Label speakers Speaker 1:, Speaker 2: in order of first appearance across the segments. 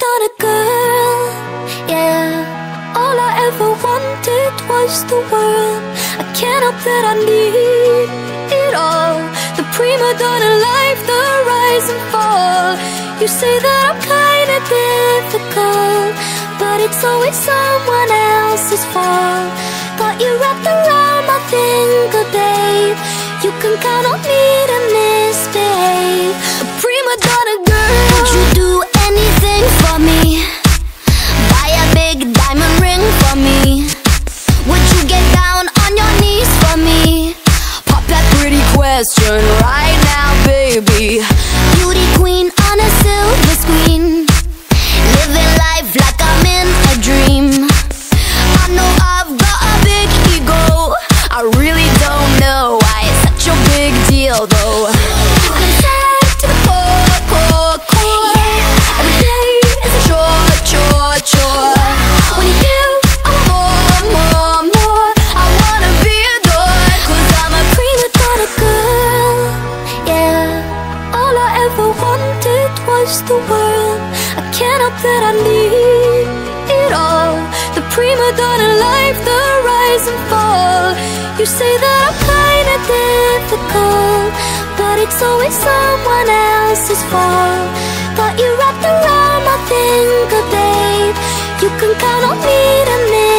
Speaker 1: donna girl, yeah. All I ever wanted was the world. I can't help that I need it all. The prima donna life, the rise and fall. You say that I'm kinda difficult, but it's always someone else's fault. Got you wrapped around my finger, babe. You can count on me to misbehave. A prima donna girl. The world. I can't help that I need it all. The prima donna life, the rise and fall. You say that I'm kinda difficult, but it's always someone else's fault. Got you wrapped around my finger, babe. You can count on me to misbehave.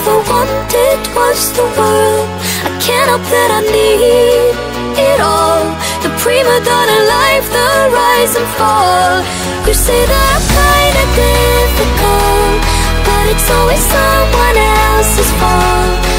Speaker 1: Ever wanted was the world. I can't help that I need it all. The prima donna life, the rise and fall. You say that I'm kinda difficult, but it's always someone else's fault.